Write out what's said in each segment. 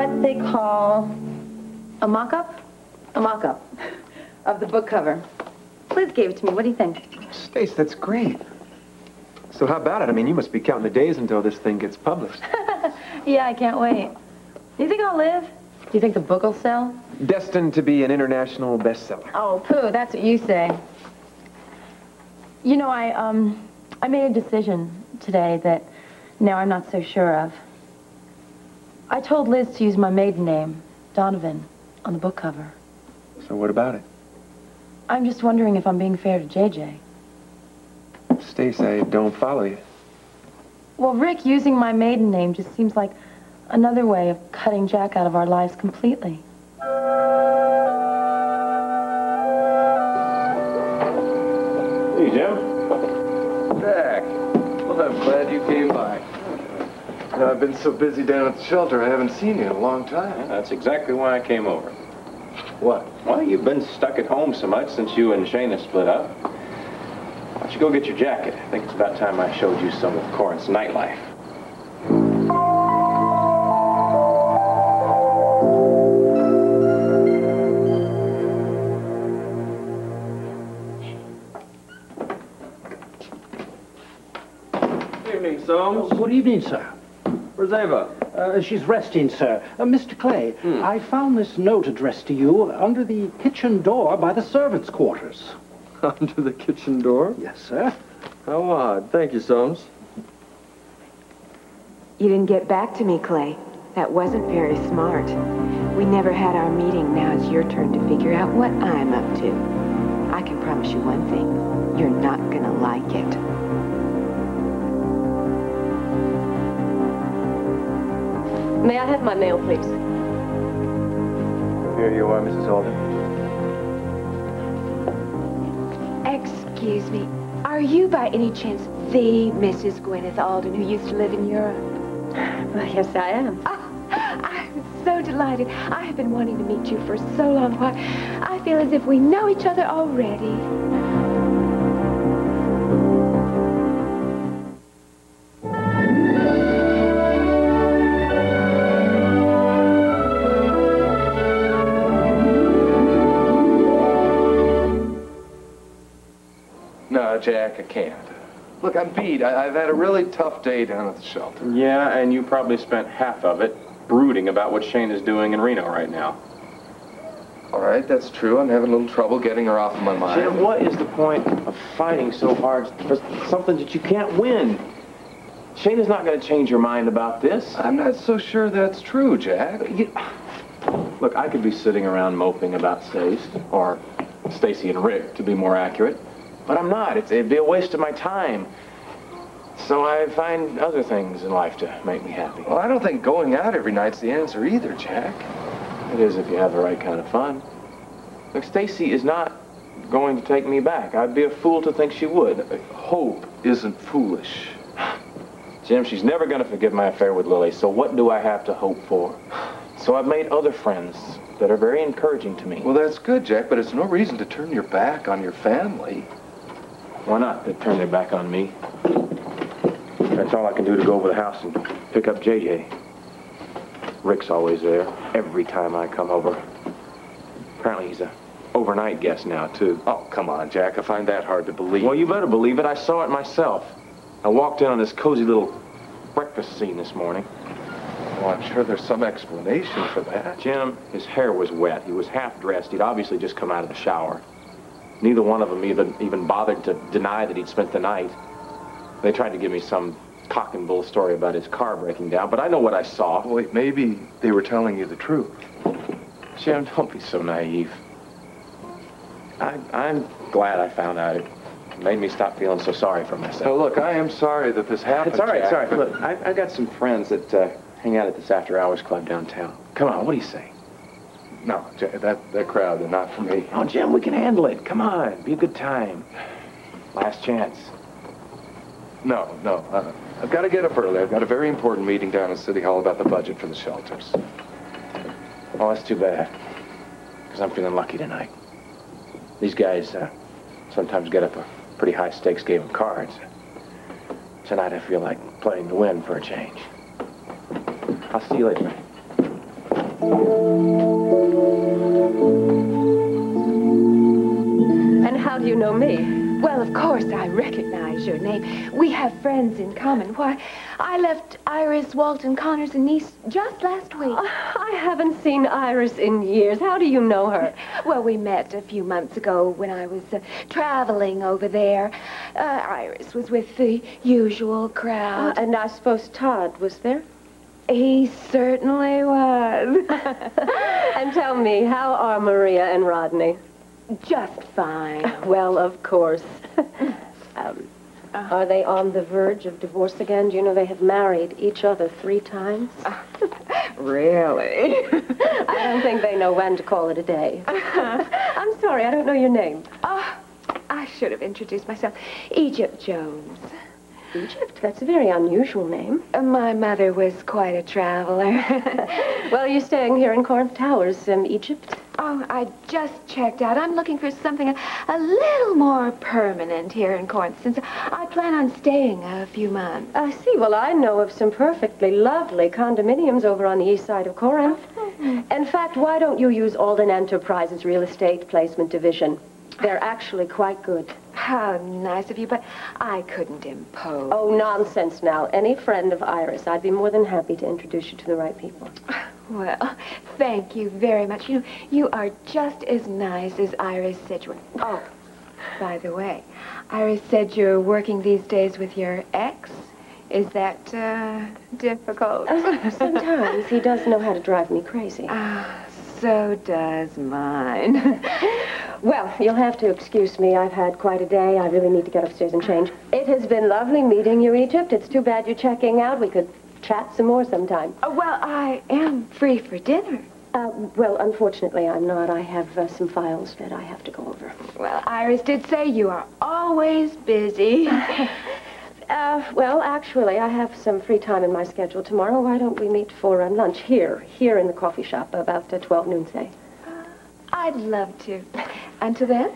what they call a mock-up? A mock-up of the book cover. Liz gave it to me. What do you think? Stace, that's great. So how about it? I mean, you must be counting the days until this thing gets published. yeah, I can't wait. Do you think I'll live? Do you think the book will sell? Destined to be an international bestseller. Oh, pooh, that's what you say. You know, I, um, I made a decision today that now I'm not so sure of. I told Liz to use my maiden name, Donovan, on the book cover. So what about it? I'm just wondering if I'm being fair to JJ. Stace, I don't follow you. Well, Rick using my maiden name just seems like another way of cutting Jack out of our lives completely. Hey, Jim. I've uh, been so busy down at the shelter, I haven't seen you in a long time. That's exactly why I came over. What? Well, you've been stuck at home so much since you and Shana split up. Why don't you go get your jacket? I think it's about time I showed you some of Corinth's nightlife. Good Evening, Soames. Good evening, sir. Where's Ava? Uh, she's resting, sir. Uh, Mr. Clay, I found this note addressed to you under the kitchen door by the servants' quarters. Under the kitchen door? Yes, sir. How odd. Thank you, Soames. You didn't get back to me, Clay. That wasn't very smart. We never had our meeting. Now it's your turn to figure out what I'm up to. I can promise you one thing. You're not gonna like it. May I have my mail, please? Here you are, Mrs. Alden. Excuse me. Are you by any chance the Mrs. Gwyneth Alden who used to live in Europe? Well, yes, I am. Oh, I'm so delighted. I have been wanting to meet you for so long. Why, I feel as if we know each other already. Jack, I can't. Look, I'm beat. I, I've had a really tough day down at the shelter. Yeah, and you probably spent half of it brooding about what Shane is doing in Reno right now. All right, that's true. I'm having a little trouble getting her off of my mind. Jim, what is the point of fighting so hard for something that you can't win? Shane is not going to change your mind about this. I'm not so sure that's true, Jack. You- Look, I could be sitting around moping about Stace, or Stacy and Rick, to be more accurate, but I'm not. It's, it'd be a waste of my time. So I find other things in life to make me happy. Well, I don't think going out every night's the answer either, Jack. It is if you have the right kind of fun. Look, Stacy is not going to take me back. I'd be a fool to think she would. Hope isn't foolish. Jim, she's never going to forgive my affair with Lily, so what do I have to hope for? So I've made other friends that are very encouraging to me. Well, that's good, Jack, but it's no reason to turn your back on your family. Why not? They turn their back on me. That's all I can do to go over the house and pick up JJ. Rick's always there, every time I come over. Apparently he's a overnight guest now, too. Oh, come on, Jack. I find that hard to believe. Well, you better believe it. I saw it myself. I walked in on this cozy little breakfast scene this morning. Well, I'm sure there's some explanation for that. Jim, his hair was wet. He was half dressed. He'd obviously just come out of the shower. Neither one of them even, even bothered to deny that he'd spent the night. They tried to give me some cock and bull story about his car breaking down, but I know what I saw. Wait, maybe they were telling you the truth. Jim, don't be so naive. I, I'm glad I found out. It made me stop feeling so sorry for myself. Now, look, I am sorry that this happened. It's all right, it's Jack, right. Look, I, I got some friends that uh, hang out at this after-hours club downtown. Come on, what do you say? No, that, that crowd, they're not for me. Oh, Jim, we can handle it. Come on, be a good time. Last chance. No, no. Uh, I've got to get up early. I've got a very important meeting down at City Hall about the budget for the shelters. Oh, that's too bad. Because I'm feeling lucky tonight. These guys uh, sometimes get up a pretty high stakes game of cards. Tonight I feel like playing to win for a change. I'll see you later. Do you know me? Well, of course, I recognize your name. We have friends in common. Why, I left Iris Walton Connors in Nice just last week. I haven't seen Iris in years. How do you know her? Well, we met a few months ago when I was uh, traveling over there. Uh, Iris was with the usual crowd. and I suppose Todd was there? he certainly was. And tell me, how are Maria and Rodney? Just fine. Well, of course. um, are they on the verge of divorce again? Do you know they have married each other three times? Really? I don't think they know when to call it a day. I'm sorry, I don't know your name. Oh, I should have introduced myself. Egypt Jones. Egypt? That's a very unusual name. Uh, My mother was quite a traveler. Well, you're staying here in Corinth Towers, um, Egypt? oh, I just checked out. I'm looking for something a, a little more permanent here in Corinth since I plan on staying a few months. I see. Well, I know of some perfectly lovely condominiums over on the east side of Corinth. In fact, why don't you use Alden Enterprises Real Estate Placement Division? They're actually quite good. How nice of you, but I couldn't impose. Oh, nonsense now. Any friend of Iris, I'd be more than happy to introduce you to the right people. Well, thank you very much. You know, you are just as nice as Iris were. Oh, by the way, Iris said you're working these days with your ex. Is that, uh, difficult? Sometimes he does know how to drive me crazy. Ah, so does mine. Well, you'll have to excuse me. I've had quite a day. I really need to get upstairs and change. It has been lovely meeting you, Egypt. It's too bad you're checking out. We could chat some more sometime. Oh, well, I am free for dinner. Uh, well, unfortunately, I'm not. I have uh, some files that I have to go over. Well, Iris did say you are always busy. Uh, well, actually, I have some free time in my schedule tomorrow. Why don't we meet for um, lunch here, here in the coffee shop, about uh, 12 noon, say? I'd love to. Until then?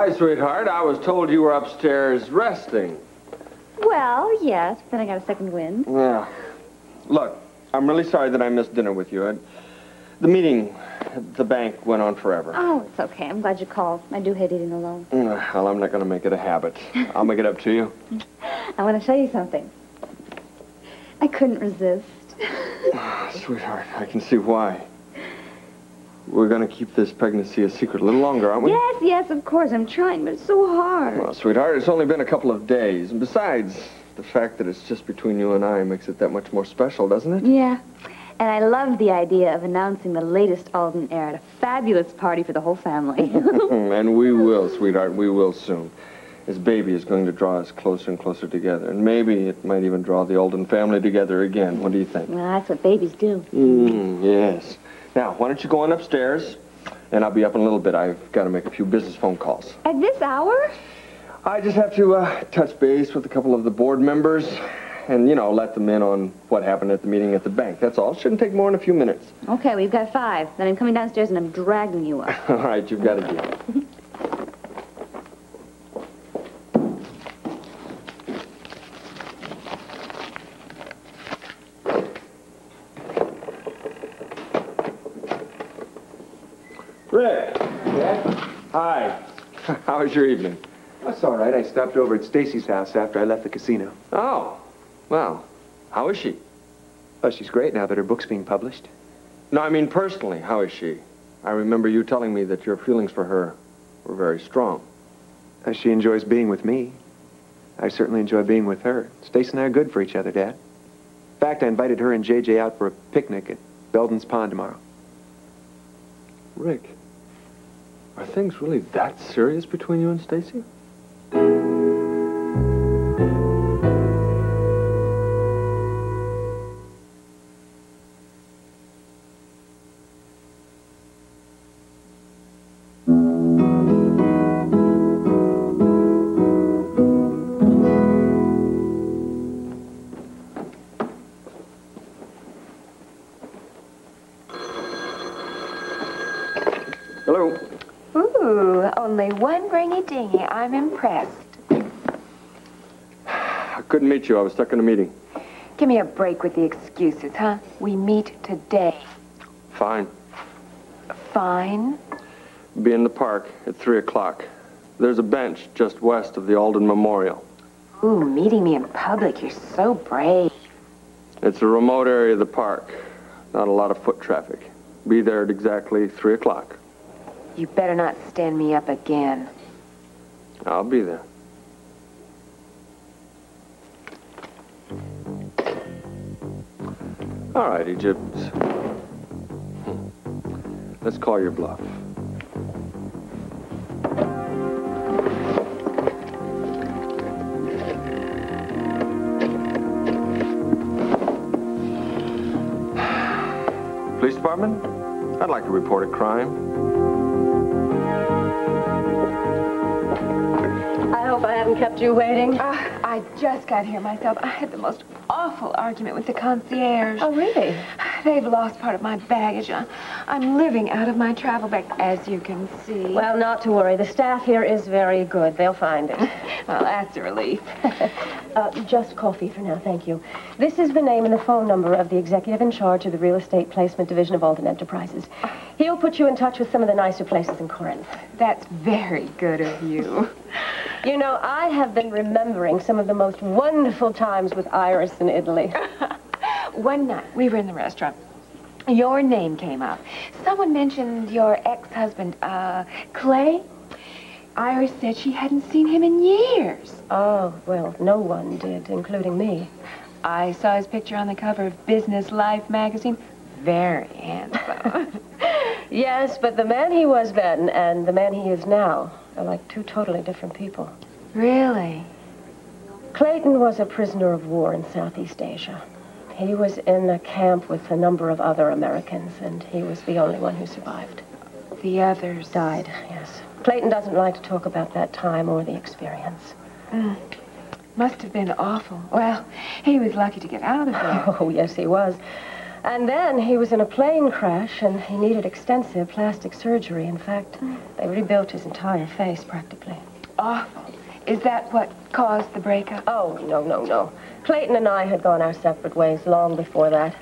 Hi, sweetheart. I was told you were upstairs resting. Well, yes, then I got a second wind. Yeah. Look, I'm really sorry that I missed dinner with you. I, the meeting at the bank went on forever. Oh, it's okay. I'm glad you called. I do hate eating alone. Mm, Well, I'm not going to make it a habit. I'll make it up to you. I want to show you something. I couldn't resist. Sweetheart, I can see why. We're going to keep this pregnancy a secret a little longer, aren't we? Yes, yes, of course. I'm trying, but it's so hard. Well, sweetheart, it's only been a couple of days. And besides, the fact that it's just between you and I makes it that much more special, doesn't it? Yeah. And I love the idea of announcing the latest Alden heir at a fabulous party for the whole family. and we will, sweetheart. We will soon. This baby is going to draw us closer and closer together. And maybe it might even draw the Alden family together again. What do you think? well, that's what babies do. Mm, yes. Now, why don't you go on upstairs? And I'll be up in a little bit. I've got to make a few business phone calls. At this hour? I just have to uh, touch base with a couple of the board members and, you know, let them in on what happened at the meeting at the bank. That's all. Shouldn't take more than a few minutes. Okay, we've got five. Then I'm coming downstairs and I'm dragging you up. All right, you've got a deal. Rick. Hi. How was your evening? That's all right. I stopped over at Stacy's house after I left the casino. Oh, well, how is she? Oh, she's great now that her book's being published. No, I mean personally, how is she? I remember you telling me that your feelings for her were very strong. Uh, she enjoys being with me. I certainly enjoy being with her. Stacy and I are good for each other, Dad. In fact, I invited her and JJ out for a picnic at Belden's Pond tomorrow. Rick, are things really that serious between you and Stacy? Hello. Ooh, only one ringy dingy. I'm impressed. I couldn't meet you. I was stuck in a meeting. Give me a break with the excuses, huh? We meet today. Fine. Fine. Be in the park at 3 o'clock. There's a bench just west of the Alden Memorial. Ooh, meeting me in public. You're so brave. It's a remote area of the park. Not a lot of foot traffic. Be there at exactly 3 o'clock. You better not stand me up again. I'll be there. All right, Egypt. Let's call your bluff. Police department? I'd like to report a crime. Kept you waiting. Ah, I just got here myself. I had the most awful argument with the concierge. Oh, really? They've lost part of my baggage. I- I'm living out of my travel bag, as you can see. Well, not to worry. The staff here is very good. They'll find it. well that's a relief. uh, just coffee for now, thank you. This is the name and the phone number of the executive in charge of the real estate placement division of Alden Enterprises. He'll put you in touch with some of the nicer places in Corinth. That's very good of you. You know, I have been remembering some of the most wonderful times with Iris in Italy. One night, we were in the restaurant. Your name came up. Someone mentioned your ex-husband, uh, Clay. Iris said she hadn't seen him in years. Oh, well, no one did, including me. I saw his picture on the cover of Business Life magazine. Very handsome. Yes, but the man he was then and the man he is now are like two totally different people. really? Clayton was a prisoner of war in Southeast Asia. He was in a camp with a number of other Americans, and he was the only one who survived. The others Died, yes. Clayton doesn't like to talk about that time or the experience. Mm. Must have been awful. Well, he was lucky to get out of there. Oh, yes, he was. And then he was in a plane crash, and he needed extensive plastic surgery. In fact, hmm. they rebuilt his entire face practically. awful. Is that what caused the breakup? Oh, no, no, no. Clayton and I had gone our separate ways long before that.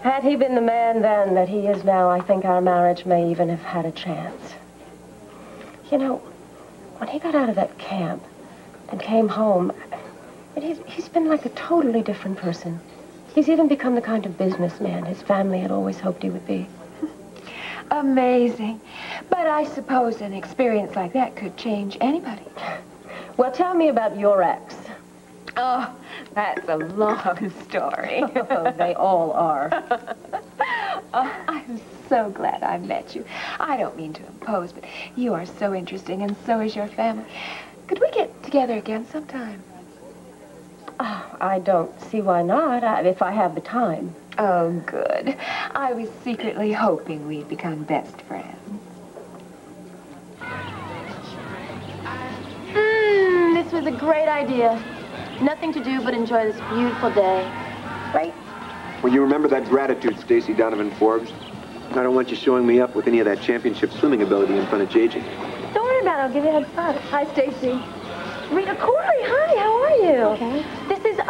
Had he been the man then that he is now, I think our marriage may even have had a chance. You know, when he got out of that camp and came home, he's, he's been like a totally different person. He's even become the kind of businessman his family had always hoped he would be. Amazing. But I suppose an experience like that could change anybody. Well, tell me about your ex. Oh, that's a long story. Oh, they all are. Oh, I'm so glad I met you. I don't mean to impose, but you are so interesting, and so is your family. Could we get together again sometime? Oh, I don't see why not, I, if I have the time. Oh, good. I was secretly hoping we'd become best friends. Hmm, Mmm, this was a great idea. Nothing to do but enjoy this beautiful day. Right? Well, you remember that gratitude, Stacy Donovan Forbes, I don't want you showing me up with any of that championship swimming ability in front of JJ. Don't worry about it. I'll give you a head start. Hi, Stacy. Rita Corey, hi. How are you? Okay.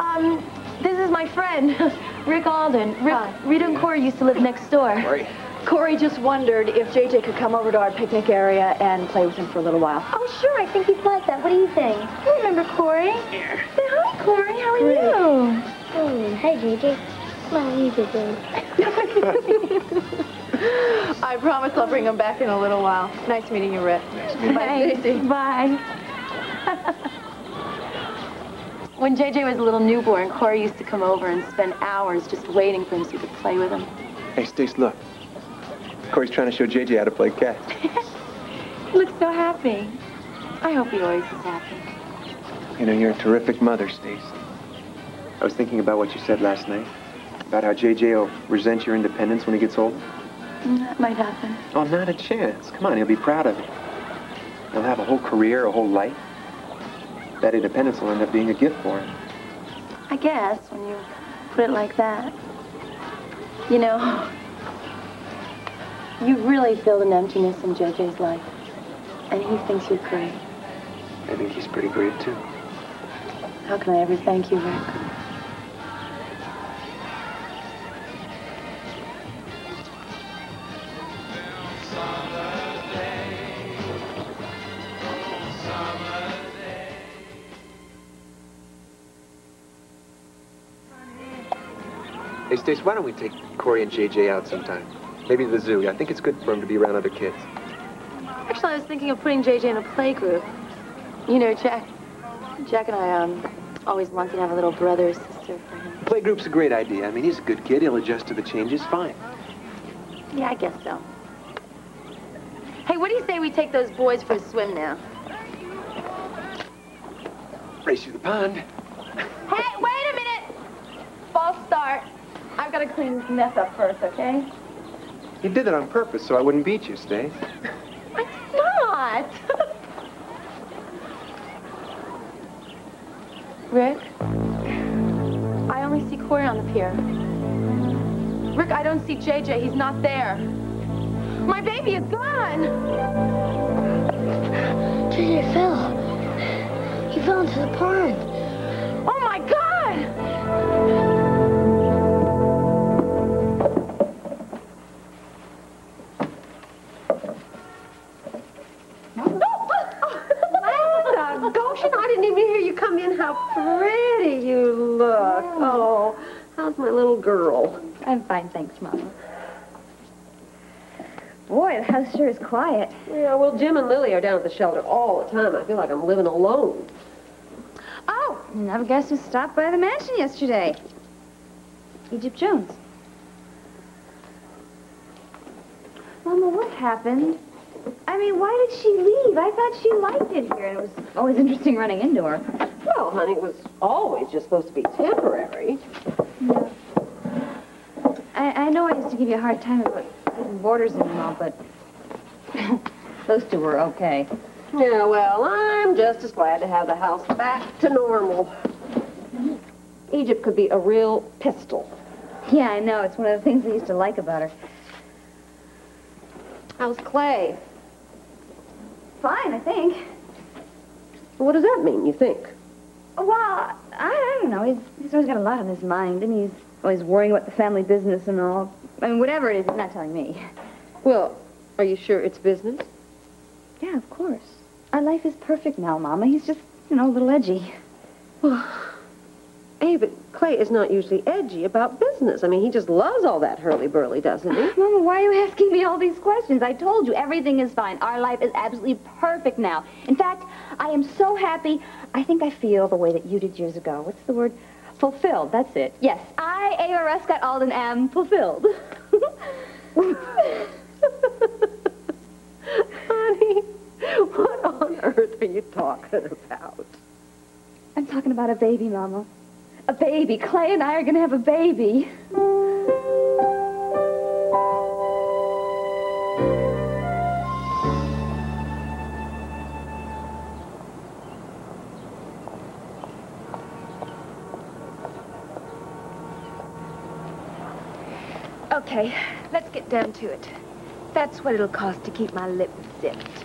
This is, um, this is my friend, Rick Alden. Rick, Rita and Corey used to live next door. Corey. Corey just wondered if JJ could come over to our picnic area and play with him for a little while. Oh, sure. I think he'd like that. What do you think? I remember Corey. Say hi, Corey. How are you? Oh, hi, JJ. Well, you did I promise I'll bring him back in a little while. Nice meeting you, Rick. Bye, Stacy. Bye. when JJ was a little newborn, Corey used to come over and spend hours just waiting for him so he could play with him. Hey, Stace, look. Corey's trying to show JJ how to play catch. He looks so happy. I hope he always is happy. You know, you're a terrific mother, Stace. I was thinking about what you said last night. About how JJ will resent your independence when he gets older. That might happen. Oh, not a chance. Come on, he'll be proud of it. He'll have a whole career, a whole life. That independence will end up being a gift for him. I guess, when you put it like that. You know, You've really filled an emptiness in JJ's life. And he thinks you're great. I think he's pretty great, too. How can I ever thank you, Rick? Hey, Stace, why don't we take Corey and JJ out sometime? Maybe the zoo. I think it's good for him to be around other kids. Actually, I was thinking of putting JJ in a play group. You know, Jack, Jack and I um, always wanted to have a little brother or sister for him. Playgroup's a great idea. I mean, he's a good kid. He'll adjust to the changes fine. Yeah, I guess so. Hey, what do you say we take those boys for a swim now? Race through the pond. Hey, wait a minute! False start. I've got to clean this mess up first, okay? You did it on purpose so I wouldn't beat you, Stace. I did not. Rick, I only see Corey on the pier. Rick, I don't see JJ. He's not there. My baby is gone. JJ fell. He fell into the pond. Boy, the house sure is quiet. Yeah, well, Jim and Lily are down at the shelter all the time. I feel like I'm living alone. Oh, another guest who stopped by the mansion yesterday. Egypt Jones. Mama, what happened? I mean, why did she leave? I thought she liked it here, and it was always interesting running into her. Well, honey, it was always just supposed to be temporary. I, I know I used to give you a hard time about borders in and all, but those two were okay. Yeah, well, I'm just as glad to have the house back to normal. Egypt could be a real pistol. Yeah, I know. It's one of the things I used to like about her. How's Clay? Fine, I think. What does that mean, you think? Well, I, I don't know. He's, he's always got a lot on his mind, and he's always worrying about the family business and all. I mean, whatever it is, he's not telling me. Well, are you sure it's business? Yeah, of course. Our life is perfect now, Mama. He's just, you know, a little edgy. Well, Hey, but Clay is not usually edgy about business. I mean, he just loves all that hurly-burly, doesn't he? Mama, why are you asking me all these questions? I told you everything is fine. Our life is absolutely perfect now. In fact, I am so happy. I think I feel the way that you did years ago. What's the word? Fulfilled. That's it. Yes, I, Ava Rescott Alden, am fulfilled. Honey, what on earth are you talking about? I'm talking about a baby, Mama. A baby. Clay and I are going to have a baby. Okay, let's get down to it. That's what it'll cost to keep my lips zipped.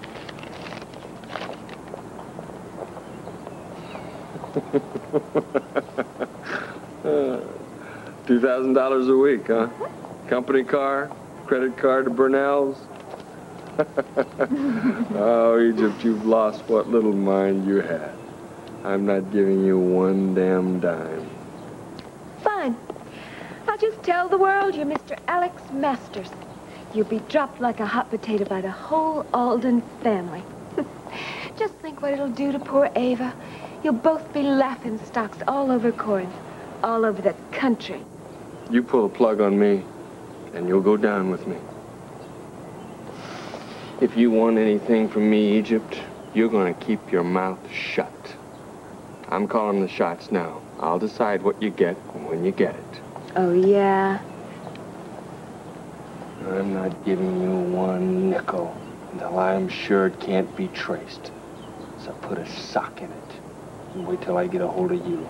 Two thousand dollars a week, huh? Company car, credit card to Burnell's. oh, Egypt, you've lost what little mind you had. I'm not giving you one damn dime. Tell the world you're Mr. Alex Masters. You'll be dropped like a hot potato by the whole Alden family. just think what it'll do to poor Ava. You'll both be laughing stocks all over Corinth, all over the country. You pull a plug on me, and you'll go down with me. If you want anything from me, Egypt, you're gonna keep your mouth shut. I'm calling the shots now. I'll decide what you get when you get it. Oh, yeah? I'm not giving you one nickel until I'm sure it can't be traced. So put a sock in it and wait till I get a hold of you.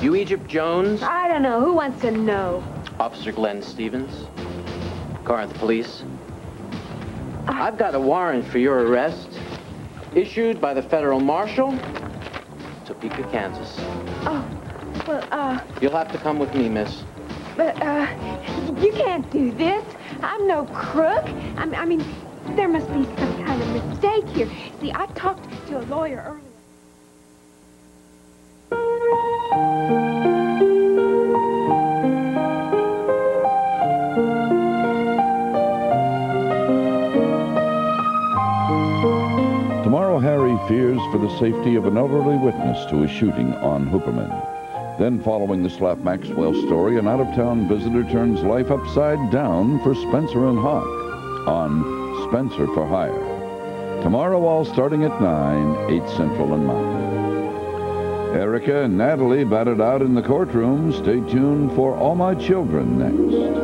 You Egypt Jones? I don't know. Who wants to know? Officer Glenn Stevens. Corinth Police. I've got a warrant for your arrest, issued by the federal marshal, Topeka, Kansas. Oh, well, uh, You'll have to come with me, miss. but, uh, you can't do this. I'm no crook. I'm, I mean, there must be some kind of mistake here. See, I talked to a lawyer earlier. Fears for the safety of an elderly witness to a shooting on Hooperman. Then, following the Slap Maxwell story, an out-of-town visitor turns life upside down for Spencer and Hawk on Spencer for Hire. Tomorrow, all starting at 9, 8 Central and Mountain. Erica and Natalie batted out in the courtroom. Stay tuned for All My Children next.